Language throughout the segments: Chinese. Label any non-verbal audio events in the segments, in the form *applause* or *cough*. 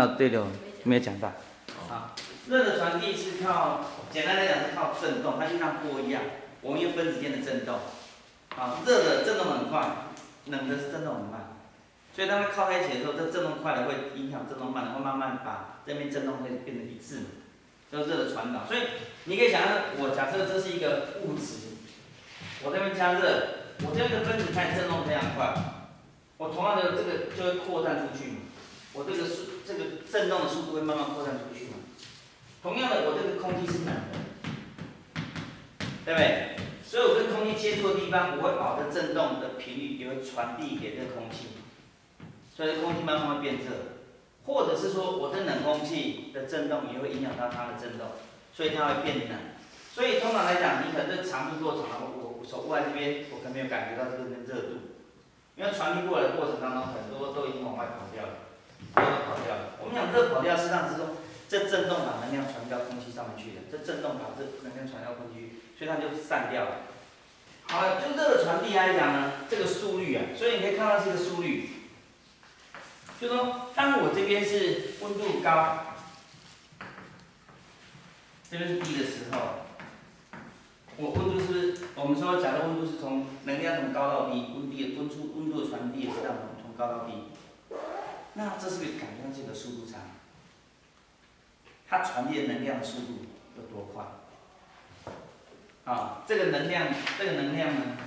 那对了，没有讲到。啊，热的传递是靠，简单来讲是靠振动，它就像波一样，我们用分子间的振动。啊，热的振动很快，冷的是振动很慢。所以当它靠在一起的时候，这振动快的会影响振动慢的，会慢慢把这边振动会变成一致。就是热的传导。所以你可以想象，我假设这是一个物质，我这边加热，我这边的分子开始振动非常快，我同样的这个就会扩散出去嘛。我这个速这个振动的速度会慢慢扩散出去嘛。同样的，我这个空气是冷的，对不对？所以我跟空气接触的地方，我会把这振动的频率也会传递给这个空气。所以空气慢慢会变热，或者是说我这冷空气的振动也会影响到它的振动，所以它会变冷。所以通常来讲，你可能这长度过长了，我手握在这边，我可能没有感觉到这个热度，因为传递过来的过程当中，很多都已经往外跑掉了，热跑掉了。我们讲热跑掉，实际上是说这振动把能量传到空气上面去的，这振动把这能量传到空气，所以它就散掉了。好了，就热的传递来讲呢，这个速率啊，所以你可以看到这个速率。就说，当我这边是温度高，这边是低的时候，我温度是？我们说，假设温度是从能量从高到低，温度温出温度的传递也是让我们从高到低。那这是个感觉到这个速度差？它传递的能量的速度有多快？啊，这个能量，这个能量呢？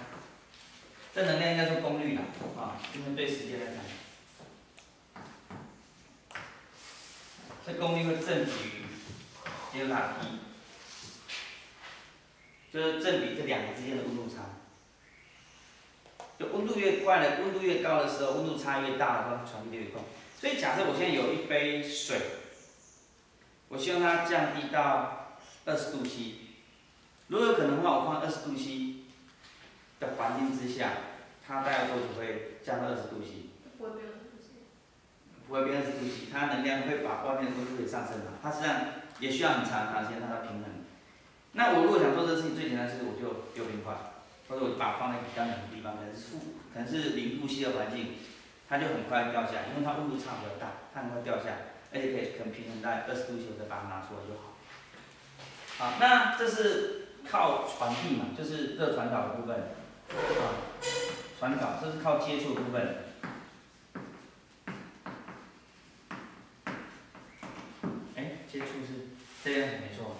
这能量应该是功率了，啊，因为对时间来讲。这功率会正比于 delta T，就是正比这两个之间的温度差。就温度越快的，温度越高的时候，温度差越大的话，传递越快。所以假设我现在有一杯水，我希望它降低到二十度 C。如果有可能的话，我放二十度 C 的环境之下，它大概多久会降到二十度 C？不会变二十度 C，它能量会把外面的温度给上升嘛？它实际上也需要很长长时间让它平衡。那我如果想做这个事情，最简单就是我就丢冰块，或者我就把它放在比较冷的地方，可能是负，可能是零度 C 的环境，它就很快掉下来，因为它温度差比较大，它很快掉下来，而且可以很平衡在二十度左右再把它拿出来就好。好，那这是靠传递嘛，就是热传导的部分，啊，传导，这是靠接触的部分。接触是这样子，没错。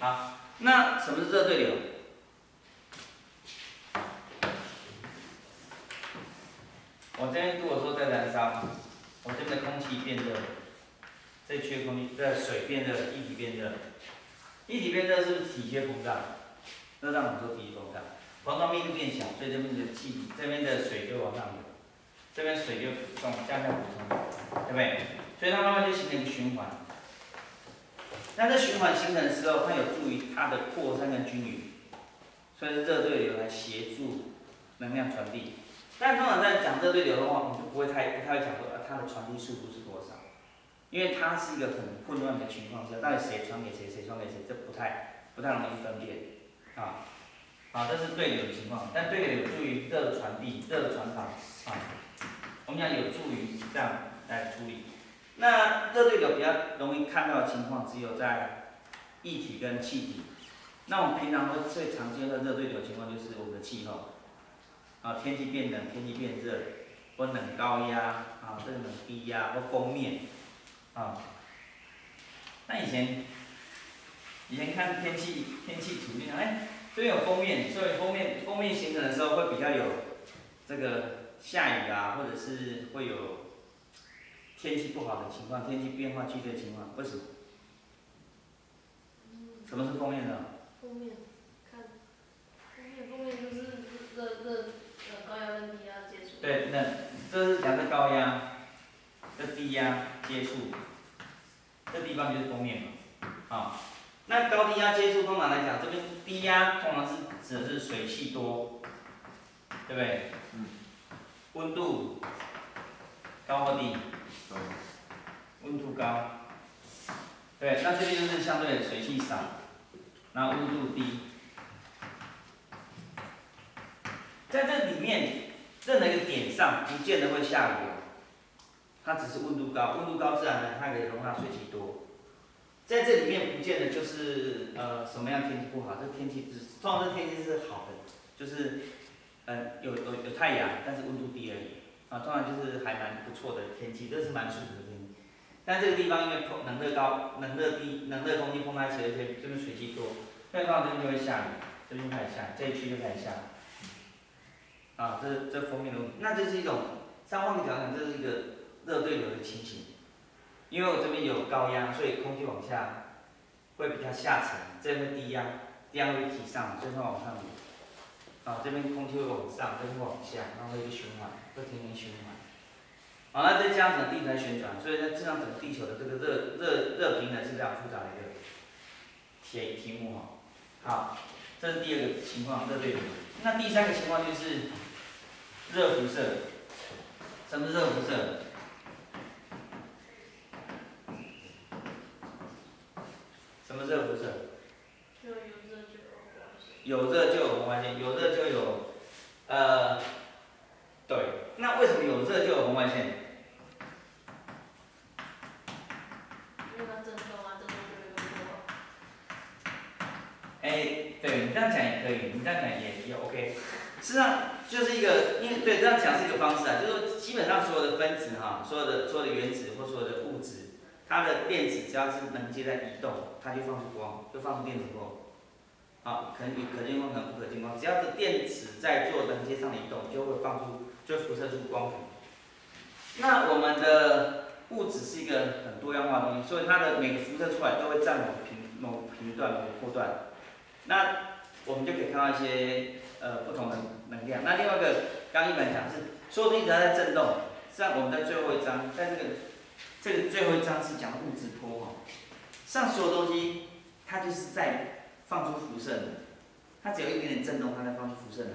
好，那什么是热对流？我这边如果说在燃烧，我这边的空气变热，这缺空气，这水变热，液体变热，液体变热膨胀？热胀冷缩，体膨胀，膨胀密度变小，所以这边的气体，这边的水就往上流。这边水就补充，加加补充，对不对？所以它慢慢就形成一个循环。那这循环形成的时候，它有助于它的扩散跟均匀，所以热对流来协助能量传递。但通常在讲热对流的话，我们就不会太不太会讲说它的传递速度是多少，因为它是一个很混乱的情况下，到底谁传给谁，谁传给谁，这不太不太容易分辨啊。好，这是对流的情况，但对流有助于热传递、热传导啊。我们讲有助于这样来处理。那热对流比较容易看到的情况，只有在液体跟气体。那我们平常会最常见的热对流情况，就是我们的气候。啊，天气变冷，天气变热，或冷高压，啊，这个冷低压，或封面，啊。那以前，以前看天气天气图片，哎，这边有封面，所以封面封面形成的时候会比较有这个。下雨啊，或者是会有天气不好的情况，天气变化剧烈的情况，为什么？什么是封面呢？封面，看，封面封面就是热热呃高压跟低压接触。对，那这是两个高压，这低压接触，这地方就是封面嘛，啊，那高低压接触通常来讲，压通常是指的是水汽多，对不对？嗯。温度高或低？温度高。对，那这边就是相对水汽少，然后温度低。在这里面任何一个点上，不见得会下雨。它只是温度高，温度高自然呢，它可以容纳水汽多。在这里面不见得就是呃什么样天气不好，这天气是，通常这天气是好的，就是呃有有有太阳，但是温度低而已。啊，通常就是还蛮不错的天气，这是蛮舒服的天气。但这个地方因为碰冷热高，冷热低，冷热空气碰在一起，而且这边水汽多，所以到这边就会下雨，这边开始下，这一区就开始下。啊，这这封面的，那这是一种，上方讲讲，这是一个热对流的情形。因为我这边有高压，所以空气往下会比较下沉，这边低压，低压会提上，所以它往上。啊，这边空气会往上，这边会往下，然后一个循环，会天天循环。好，那再加上地在旋转，所以呢这样整个地球的这个热热热平衡是非常复杂的一个题题目哈。好，这是第二个情况，热对流。那第三个情况就是热辐射。什么是热辐射？什么热辐射？有热就有红外线，有热就有，呃，对，那为什么有热就有红外线？哎，对你这样讲也可以，你这样讲也也 OK。实际上就是一个，因为对这样讲是一个方式啊，就是说基本上所有的分子哈，所有的所有的原子或所有的物质，它的电子只要是能接在移动，它就放出光，就放出电子波。啊，可能有可见光，可能不可见光。只要是电子在做能阶上的移动，就会放出，就辐射出光谱。那我们的物质是一个很多样化的东西，所以它的每个辐射出来都会占某频某频段某波段。那我们就可以看到一些呃不同的能量。那另外一个，刚一本讲是，所有东西都在振动。像我们在最后一章，在这个这个最后一章是讲物质波哈。像所有东西，它就是在。放出辐射能，它只有一点点震动，它才放出辐射能。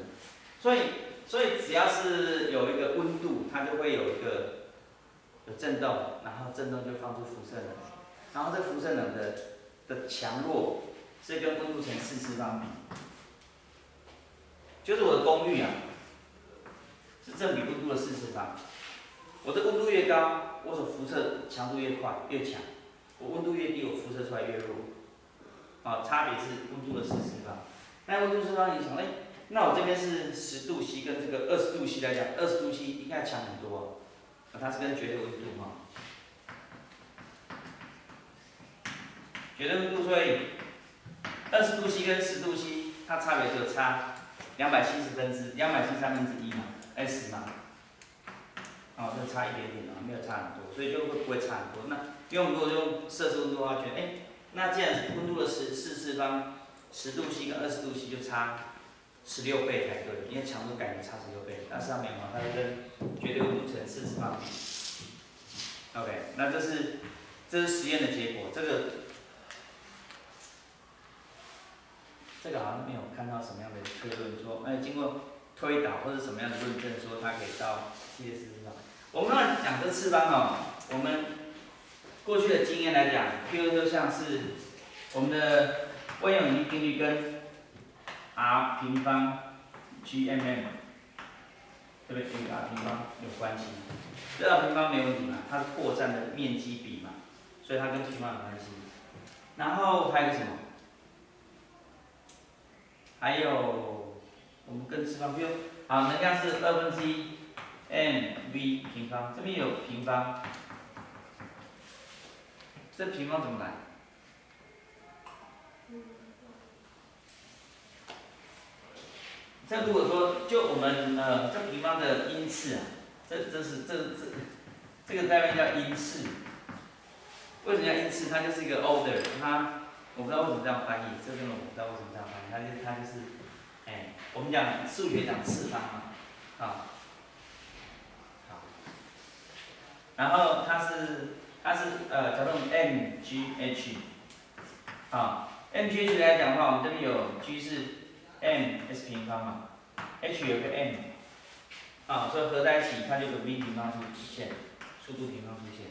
所以，所以只要是有一个温度，它就会有一个有震动，然后震动就放出辐射能。然后这辐射能的的强弱是跟温度成四次方比，就是我的功率啊，是正比温度的四次方。我的温度越高，我所辐射强度越快越强；我温度越低，我辐射出来越弱。啊，差别是温度的四次方。那温度四次方，你想，哎，那我这边是十度 C，跟这个二十度 C 来讲，二十度 C 应该要强很多。啊，它是跟绝对温度哈。绝对温度，所以二十度 C 跟十度 C，它差别就差两百七十分之两百七十三分之一嘛，S 嘛。哦，就差一点点啊，没有差很多，所以就会不会差很多。那因为如果用摄氏温度的话，觉得哎。那既然温度的十四次方，十度 C 跟二十度 C 就差十六倍才对，因为强度感觉差十六倍。那上面嘛，它是跟绝对温度乘四次方。OK，那这是这是实验的结果，这个这个好像没有看到什么样的推论说，哎，经过推导或者什么样的论证说它可以到七十四次方。我们刚才讲这次方哦，我们。过去的经验来讲，譬如说像是我们的万有引力定律跟 r 平方 g m m，对不对？跟 r 平方有关系。这 r 平方没问题嘛？它是扩散的面积比嘛，所以它跟平方有关系。然后还有个什么？还有我们跟次方，Q，好能量是二分之一 m v 平方，这边有平方。这平方怎么来？这如果说就我们呃这平方的因次啊，这这是这这这个单位叫因次。为什么叫因次？它就是一个 order，它我不知道为什么这样翻译，这个我不知道为什么这样翻译，它就它就是哎，我们讲数学讲次方嘛，啊，好，然后它是。它是呃，假用 m g h，啊，m g h 来讲的话，我们这边有 g 是 m s 平方嘛，h 有个 m，啊，所以合在一起，它就有 v 平方出现，速度平方出现。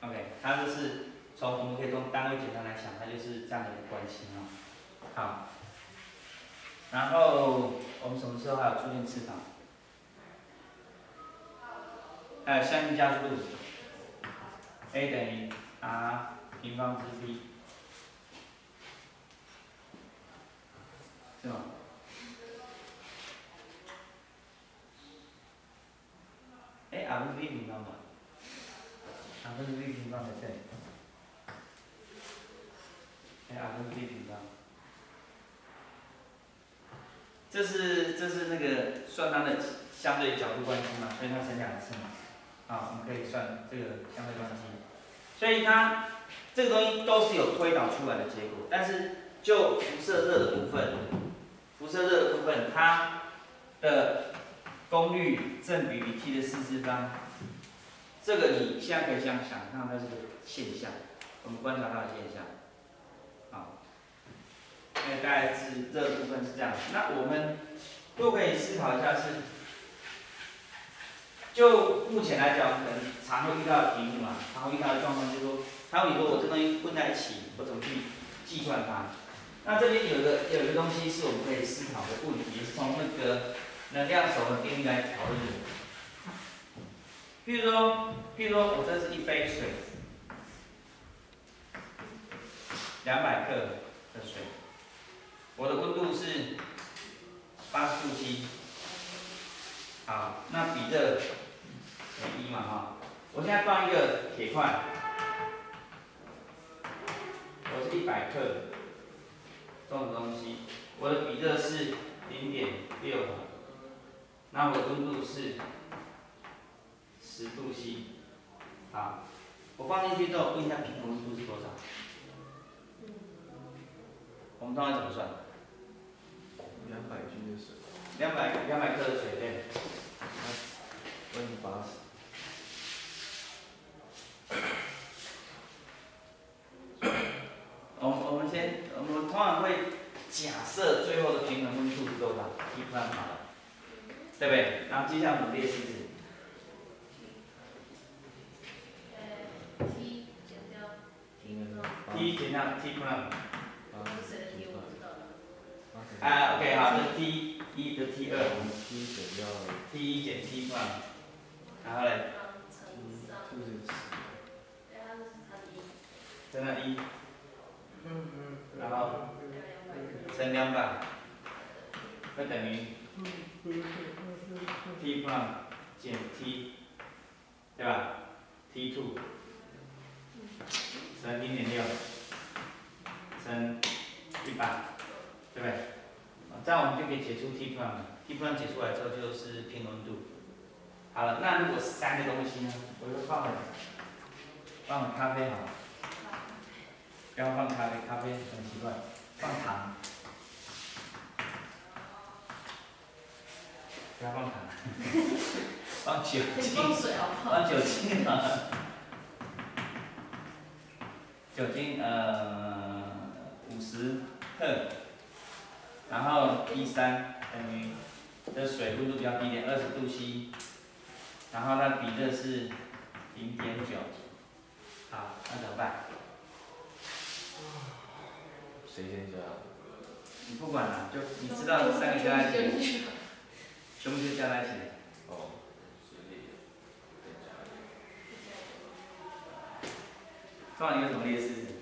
OK，它就是从我们可以从单位简单来想，它就是这样的一个关系啊。好，然后我们什么时候还有出现翅膀？呃，相应加速度，a 等于 r 平方之 b，是吗？哎，r 不是 v 平方吗？r 不是 v 平方在这里。哎，r 不是 v 平方。这是这是那个算它的相对角度关系嘛，所以它乘两次嘛。啊，我们可以算这个相对关系。所以它这个东西都是有推导出来的结果，但是就辐射热的部分，辐射热的部分，它的功率正比于 T 的四次方。这个你现在可以想想看，它这个现象，我们观察到的现象。好，那大概是这部分是这样。那我们都可以思考一下是，就目前来讲，可能常会遇到的题目嘛，常会遇到的状况就是说，他会说我这东西混在一起，我怎么去计算它？那这边有个有一个东西是我们可以思考的问题，是从那个能量守恒定律来讨论的。譬如说，譬如说我这是一杯水，两百克的水，我的温度是八十度 C，好，那比热一嘛哈。我现在放一个铁块，我是一百克重的东西，我的比热是零点六，那我的温度是十度 C，好，我放进去之后，问一下平衡温度是多少？我们通常怎么算？两百斤的水，两百两百克的水对。温度八十，我们我们先，我们通常会假设最后的平衡温度是多对不对？然后接下来我们列式子，T 减掉 T 应该是？不能。八是谁的 T 我不知道了。八十啊，OK 好，这 T 一的 T 二 T 减掉，T 减 T 不能，然后嘞，乘上，就是十，哎，它是它的一，乘上一，然后。乘两百，会等于 T 不能减 T，对吧？T two 乘零点六乘一百，对不对？啊这样我们就可以解出 T plan 了。T plan 解出来之后就是平衡度。好了，那如果三个东西呢？我就放了放了咖啡好了，不要放咖啡，咖啡很奇怪。放糖，放糖，放 *laughs* 酒精。放水好不好？放酒精啊，酒精呃五十克，然后一三等于这水温度比较低点，二十度 C，然后它比热是零点九，好，那怎么办？谁先加？你不管了，就你知道这三个加在一起，全部就加在一起。哦，十里，再加一通常你有什么列式？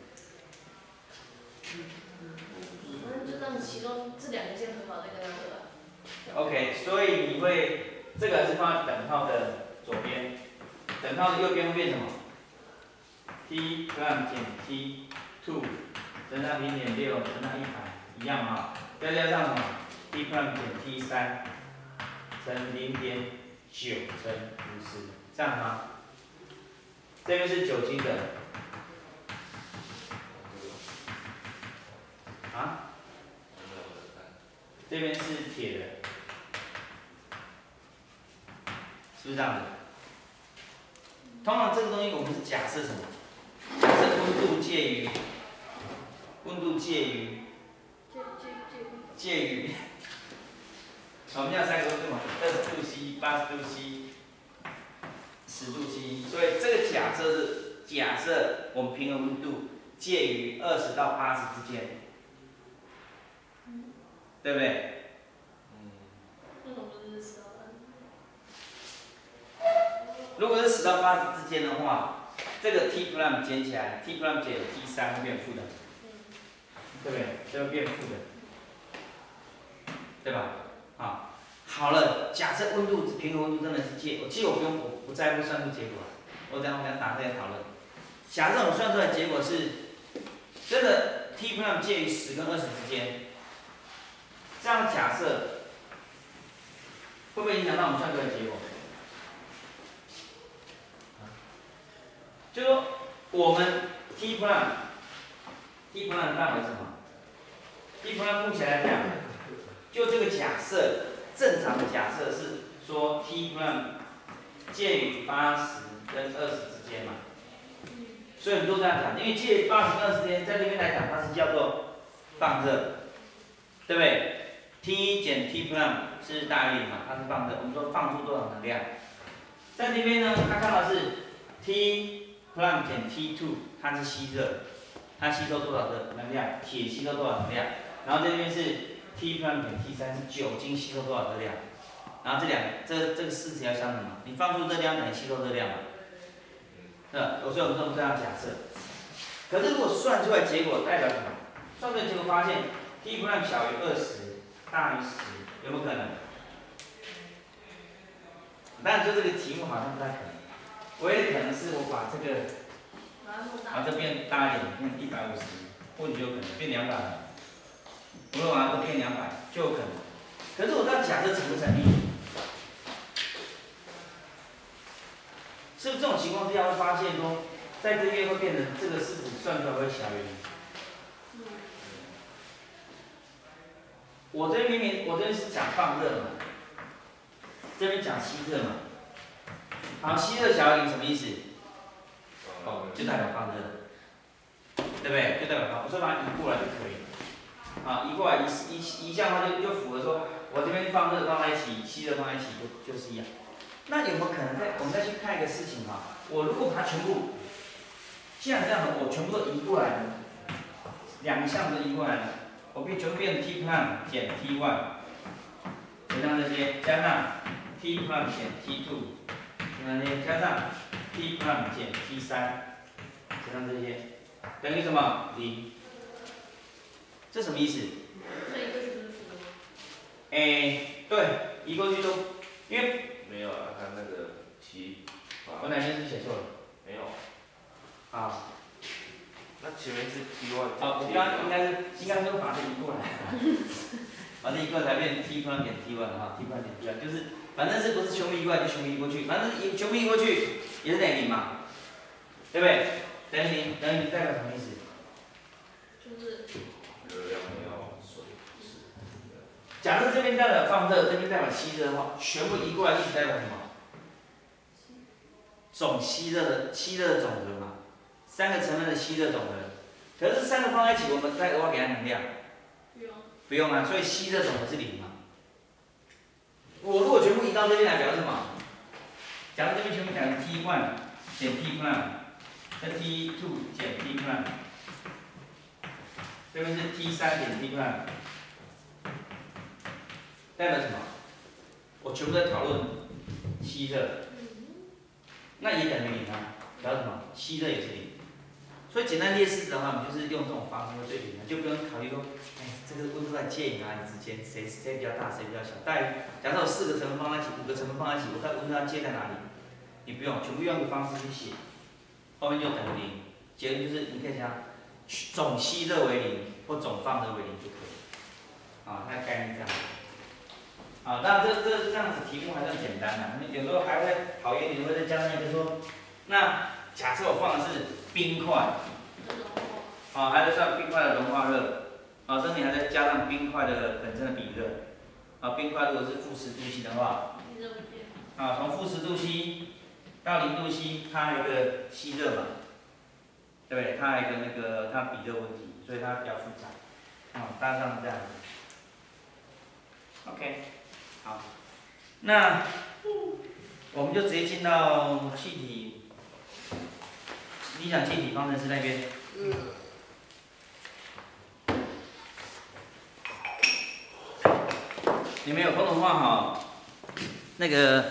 反正就让其中这两个先合好，再跟它合啊。OK，所以你会这个是放在等号的左边，等号的右边会变什么？T 杠减 T two 乘上零点六乘上一百，一样啊？再加上什么？T 杠减 T 三乘零点九乘五十，这样吗？这边是酒精的啊，这边是铁的。是不是这样子？通常这个东西我们是假设什么？假设温度介于温度介于这这这介于，*laughs* 我们要三个温度嘛，二十度 C、八十度 C、十度 C，所以这个假设是假设我们平衡温度介于二十到八十之间，对不对？嗯，那种。如果是十到八十之间的话，这个 T prime 减起来，T prime 减 T 三会变负的，对不对？就会变负的，对吧？啊，好了，假设温度平衡温度真的是介，我其实我不用，我不在乎算出结果，我等下我们打这些讨论。假设我算出来结果是，真的 T prime 介于十跟二十之间，这样假设会不会影响到我们算出来的结果？就说我们 T prime，T prime 的范围是什么？T prime 目前来讲，就这个假设，正常的假设是说 T prime 介于八十跟二十之间嘛。所以我们都这样讲，因为介于八十跟二十之间，在这边来讲，它是叫做放热，对不对？T 减 T prime 是大于零嘛，它是放热。我们说放出多少能量？在这边呢，它看到是 T prime 减 T two，它是吸热，它吸收多少的能量？铁吸收多少能量？然后这边是 T prime 减 T 三是酒精吸收多少热量？然后这两这这个式子要相等嘛？你放出热量等于吸收热量嘛？那所以我们都这样假设。可是如果算出来结果代表什么？算出来结果发现 T 1小于二十，大于十，有没有可能？当然，就这个题目好像不太可能。唯一的可能是我把这个把这变大一点，变一百五十，或许有可能变两百。如果把它变两百，就有可能。可是我这样假设成不成立？是不是这种情况之下会发现说，在这边会变成这个式子算出来会小于零？我这边明明我这边是讲放热嘛，这边讲吸热嘛。好，吸热小于零什么意思？哦，就代表放热，对不对？就代表放，我说把它移过来就可以了。啊，移过来移移移项的话就就符合说，我这边放热放在一起，吸热放在一起就就是一样。那有没有可能再我们再去看一个事情哈？我如果把它全部，既然这样的，我全部都移过来了，两项都移过来了，我可以全部变成 T prime 减 T one，加上这些，加上 T prime 减 T two，加上这些，加上 T prime 减 T 三，加上这些，等于什么？零。这什么意思？这一个是不是符合？哎，对，移过去都，因为。没有啊，他那个题，我哪边是写错了？没有。啊。那前面是 T one。啊，我刚应该是应该是把它移过来，*laughs* 把这移过来才变 T 分点 T one 哈，T 分点 T one 就是反正是不是全部移过来就全部移过去，反正移全部移过去也是等于零嘛，对不对？等于零，等于零代表什么意思？就是。热量没有水。假设这边代表放热，这边代表吸热的话，全部移过来一起代表什么？总吸热的吸热的总和嘛，三个成分的吸热总和。可是三个放在一起，我们再额外给它能量？不用。不用啊，所以吸热总和是零嘛。我如果全部移到这边来，表示什么？假如这边全部改成 T one 减 T prime，这 T two 减 T prime，这边是 T 三减 T prime。代表什么？我全部在讨论吸热，那也等于零啊。表示什么？吸热也是零。所以简单列式子的话，我们就是用这种方式会最简单，就不用考虑说，哎，这个温度在介于哪里之间，谁谁比较大，谁比较小。但假设我四个成分放在一起，五个成分放在一起，我看温度要介在哪里？你不用，全部用一个方式去写，后面就等于零。结论就是你可以想，总吸热为零或总放热为零就可以。啊，它的概念这样。啊，那这这这样子题目还算简单的，有时候还会考验你，会再加上一个说，那假设我放的是冰块，啊，还得算冰块的融化热，啊，这里还得加上冰块的本身的比热，啊，冰块如果是负十度 C 的话，啊，从负十度 C 到零度 C，它有一个吸热嘛，对不对？它还有一个那个它比热问题，所以它比较复杂，啊，大致上这样子，OK。好，那我们就直接进到气体理想气体方程式那边。嗯。你们有空的话哈，那个